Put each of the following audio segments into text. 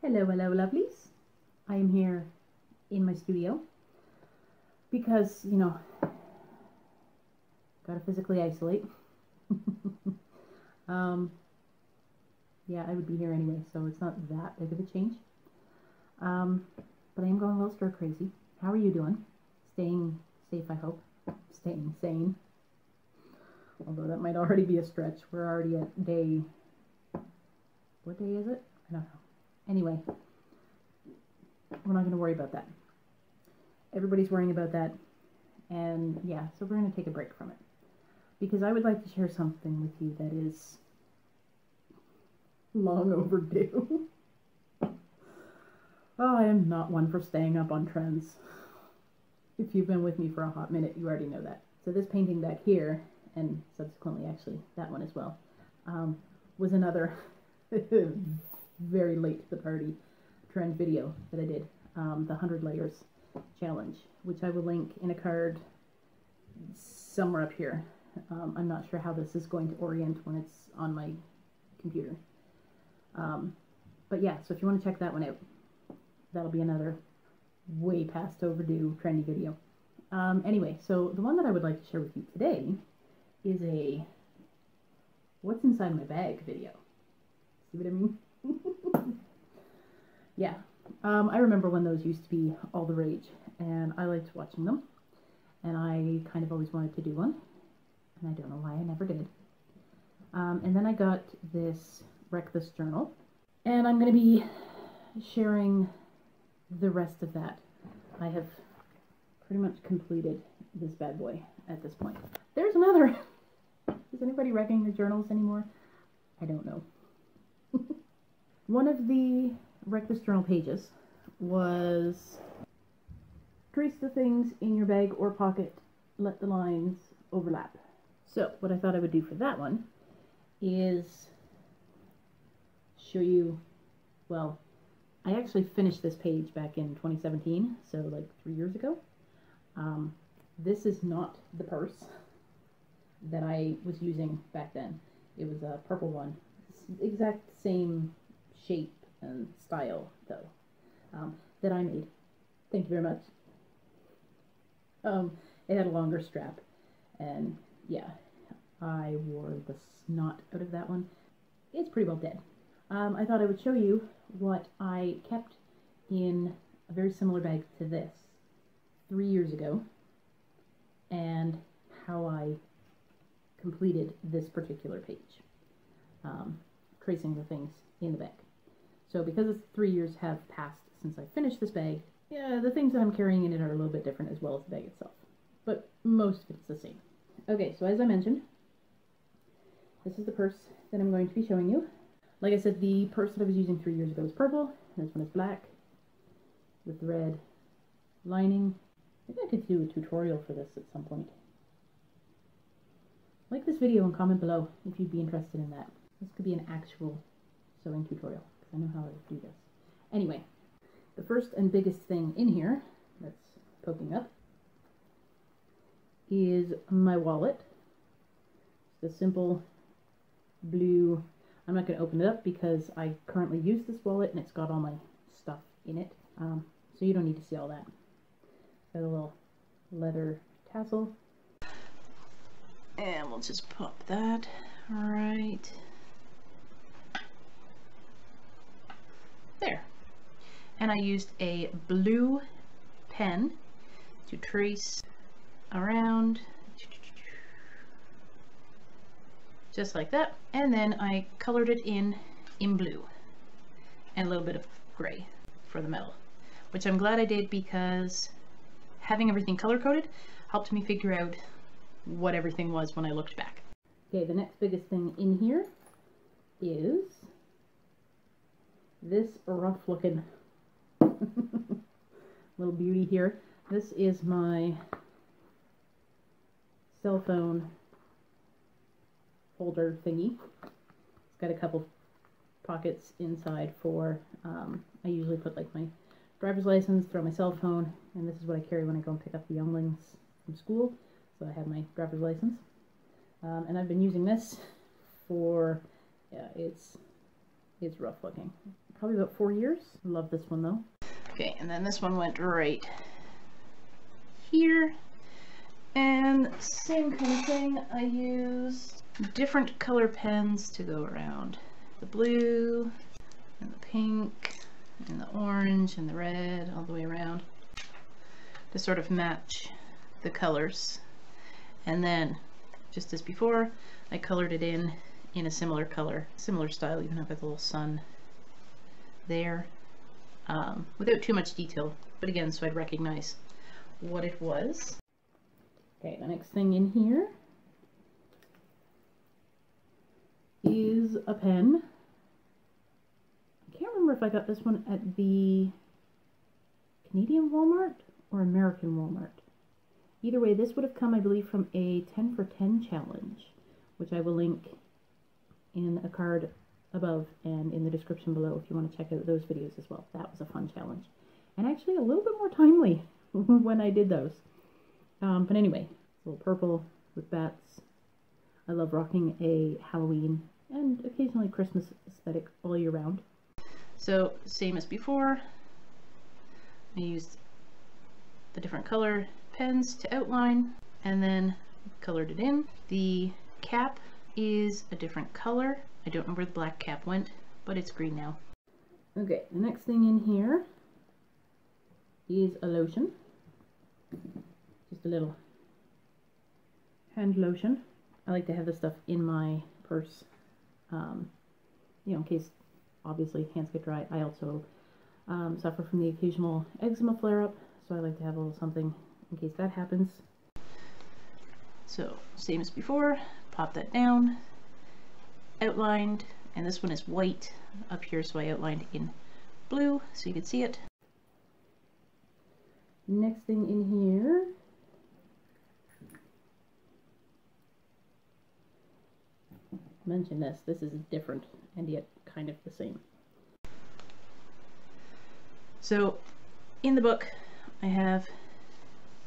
Hello, hello, lovelies. I am here in my studio because, you know, gotta physically isolate. um, yeah, I would be here anyway, so it's not that big of a change. Um, but I am going a little stir crazy. How are you doing? Staying safe, I hope. Staying sane. Although that might already be a stretch. We're already at day. What day is it? I don't know. Anyway, we're not going to worry about that. Everybody's worrying about that. And yeah, so we're going to take a break from it. Because I would like to share something with you that is long overdue. oh, I am not one for staying up on trends. If you've been with me for a hot minute, you already know that. So this painting back here, and subsequently actually that one as well, um, was another very late to the party trend video that I did, um, the 100 layers challenge, which I will link in a card somewhere up here. Um, I'm not sure how this is going to orient when it's on my computer. Um, but yeah, so if you want to check that one out, that'll be another way past overdue trendy video. Um, anyway, so the one that I would like to share with you today is a what's inside my bag video. See what I mean? yeah, um, I remember when those used to be all the rage, and I liked watching them, and I kind of always wanted to do one, and I don't know why I never did. Um, and then I got this Wreck This Journal, and I'm going to be sharing the rest of that. I have pretty much completed this bad boy at this point. There's another! Is anybody wrecking their journals anymore? I don't know. One of the This Journal pages was trace the things in your bag or pocket, let the lines overlap. So what I thought I would do for that one is show you, well, I actually finished this page back in 2017, so like three years ago. Um, this is not the purse that I was using back then. It was a purple one. Exact same shape and style, though, um, that I made. Thank you very much. Um, it had a longer strap, and yeah, I wore the snot out of that one. It's pretty well dead. Um, I thought I would show you what I kept in a very similar bag to this three years ago, and how I completed this particular page, um, tracing the things in the bag. So because three years have passed since I finished this bag, yeah, the things that I'm carrying in it are a little bit different as well as the bag itself. But most of it's the same. Okay, so as I mentioned, this is the purse that I'm going to be showing you. Like I said, the purse that I was using three years ago was purple. This one is black with red lining. Maybe I could do a tutorial for this at some point. Like this video and comment below if you'd be interested in that. This could be an actual sewing tutorial. I know how to do this. Anyway, the first and biggest thing in here that's poking up is my wallet. It's a simple blue, I'm not going to open it up because I currently use this wallet and it's got all my stuff in it. Um, so you don't need to see all that. Got a little leather tassel. And we'll just pop that right There. And I used a blue pen to trace around just like that. And then I colored it in in blue and a little bit of gray for the metal, which I'm glad I did because having everything color coded helped me figure out what everything was when I looked back. Okay, the next biggest thing in here is this rough looking little beauty here. This is my cell phone holder thingy. It's got a couple pockets inside for, um, I usually put like my driver's license, throw my cell phone, and this is what I carry when I go and pick up the younglings from school. So I have my driver's license. Um, and I've been using this for, yeah, it's It's rough looking. Probably about four years. Love this one though. Okay, and then this one went right here. And same kind of thing, I used different color pens to go around. The blue, and the pink, and the orange, and the red, all the way around. To sort of match the colors. And then, just as before, I colored it in in a similar color, similar style, even have a little sun there, um, without too much detail, but again, so I'd recognize what it was. Okay, the next thing in here is a pen. I can't remember if I got this one at the Canadian Walmart or American Walmart. Either way, this would have come, I believe, from a 10 for 10 challenge, which I will link in a card above and in the description below if you want to check out those videos as well. That was a fun challenge. And actually a little bit more timely when I did those. Um, but anyway, a little purple with bats. I love rocking a Halloween and occasionally Christmas aesthetic all year round. So same as before, I used the different color pens to outline and then colored it in. The cap is a different color. I don't know where the black cap went, but it's green now. Okay, the next thing in here is a lotion. Just a little hand lotion. I like to have this stuff in my purse, um, you know, in case, obviously, hands get dry. I also um, suffer from the occasional eczema flare-up, so I like to have a little something in case that happens. So, same as before, pop that down, outlined, and this one is white up here, so I outlined in blue so you can see it. Next thing in here mention this. This is different and yet kind of the same. So in the book I have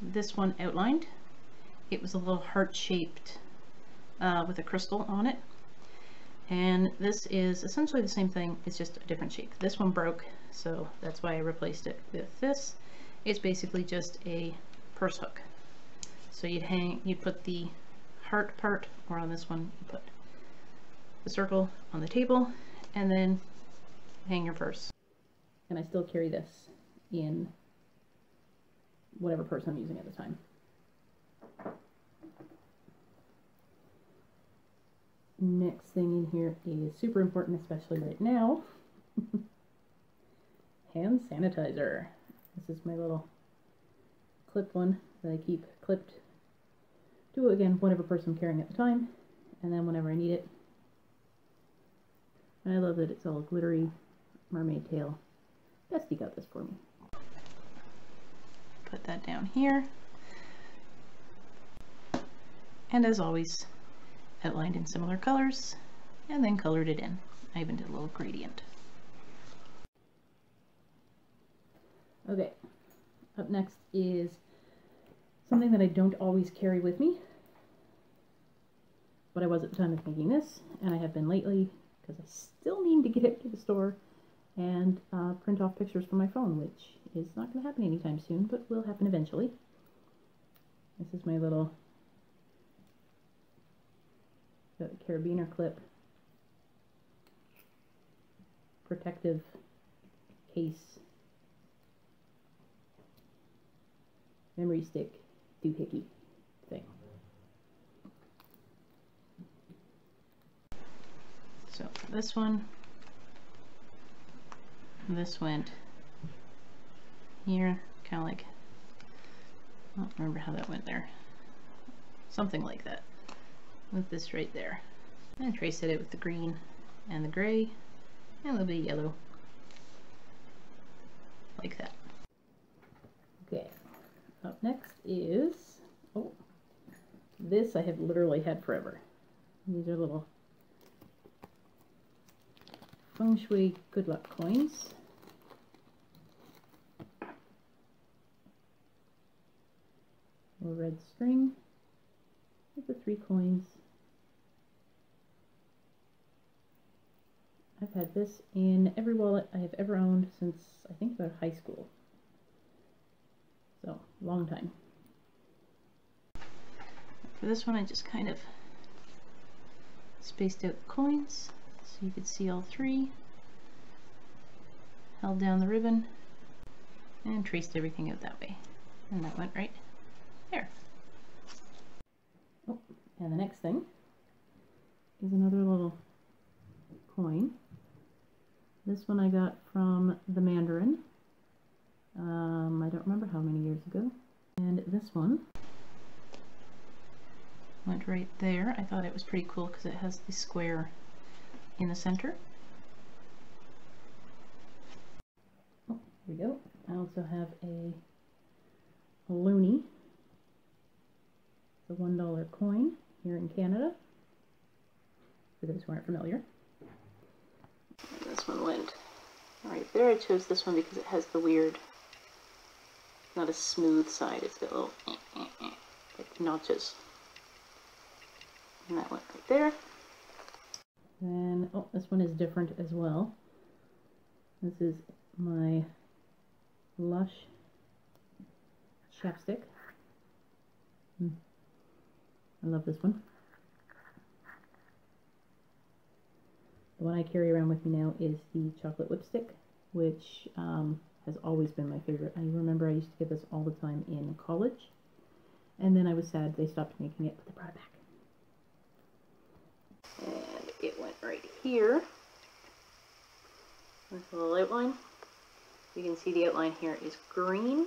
this one outlined. It was a little heart-shaped uh, with a crystal on it. And this is essentially the same thing, it's just a different shape. This one broke, so that's why I replaced it with this. It's basically just a purse hook. So you'd hang, you'd put the heart part, or on this one, you put the circle on the table, and then hang your purse. And I still carry this in whatever purse I'm using at the time. Thing in here is super important, especially right now. Hand sanitizer. This is my little clip one that I keep clipped to, again, whatever purse I'm carrying at the time. And then whenever I need it, and I love that it's all glittery mermaid tail. Bestie got this for me. Put that down here. And as always, outlined in similar colors and then colored it in. I even did a little gradient. Okay, up next is something that I don't always carry with me, but I was at the time of making this, and I have been lately because I still need to get it to the store and uh, print off pictures from my phone, which is not going to happen anytime soon, but will happen eventually. This is my little carabiner clip protective case memory stick doohickey thing. So this one, this went here, kind of like, I don't remember how that went there. Something like that. With this right there. And trace it with the green and the gray and a little bit yellow. Like that. Okay, up next is, oh, this I have literally had forever. These are little feng shui good luck coins. A red string with the three coins. I've had this in every wallet I have ever owned since I think about high school. So, long time. For this one I just kind of spaced out the coins so you could see all three. Held down the ribbon and traced everything out that way. And that went right there. Oh, and the next thing is another little coin. This one I got from the Mandarin. Um, I don't remember how many years ago. And this one went right there. I thought it was pretty cool because it has the square in the center. Oh, here we go. I also have a. It's a $1 coin here in Canada, for those who aren't familiar. This one went right there. I chose this one because it has the weird, not a smooth side. It's got little like notches. And that went right there. Then, oh, this one is different as well. This is my Lush chapstick. Mm. I love this one. The one I carry around with me now is the chocolate lipstick, which um, has always been my favorite. I remember I used to get this all the time in college, and then I was sad they stopped making it, but they brought it back. And it went right here with a little outline. You can see the outline here is green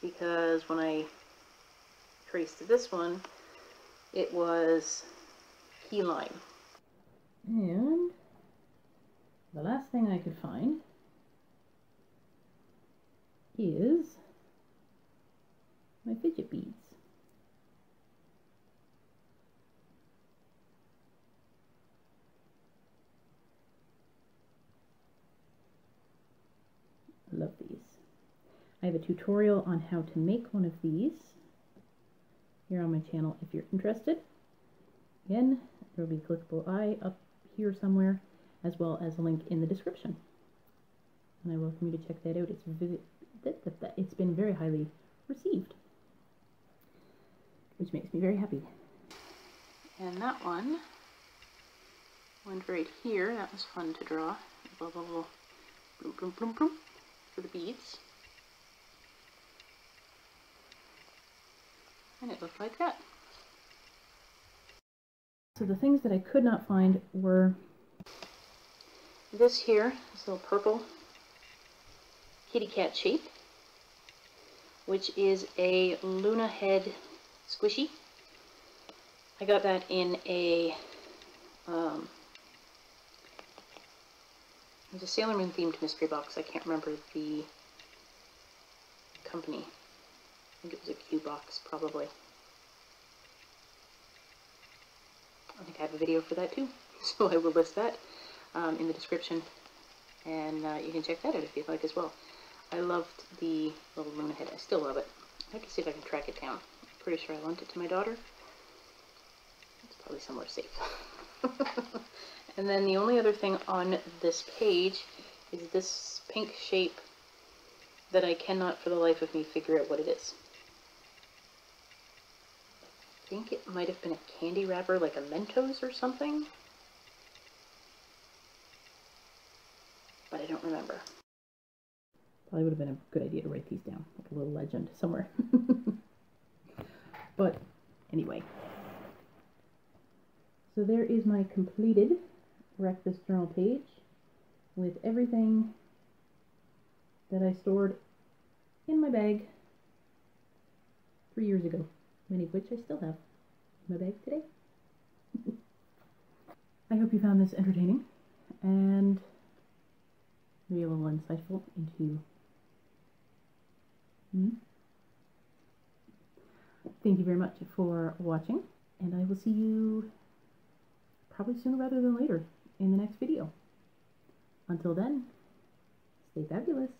because when I traced this one, it was key lime. And the last thing I could find is my fidget beads. I love these. I have a tutorial on how to make one of these here on my channel if you're interested. Again, there will be clickable eye up here somewhere, as well as a link in the description. And I welcome you to check that out. It's, it's been very highly received, which makes me very happy. And that one went right here. That was fun to draw. Blah, blah, blah. Boom, boom, boom, boom, for the beads. And it looked like that. So the things that I could not find were this here, this little purple kitty cat shape, which is a Luna head squishy. I got that in a, um, it was a Sailor Moon themed mystery box. I can't remember the company. I think it was a QBox, probably. I think I have a video for that too, so I will list that um, in the description, and uh, you can check that out if you'd like as well. I loved the little Luna head. I still love it. I can see if I can track it down. I'm pretty sure I lent it to my daughter. It's probably somewhere safe. and then the only other thing on this page is this pink shape that I cannot for the life of me figure out what it is. Think it might have been a candy wrapper, like a Mentos or something. But I don't remember. Probably would have been a good idea to write these down, like a little legend somewhere. but anyway. So there is my completed This Journal page with everything that I stored in my bag three years ago many of which I still have in my bag today. I hope you found this entertaining and maybe a little insightful into me. Hmm? Thank you very much for watching, and I will see you probably sooner rather than later in the next video. Until then, stay fabulous.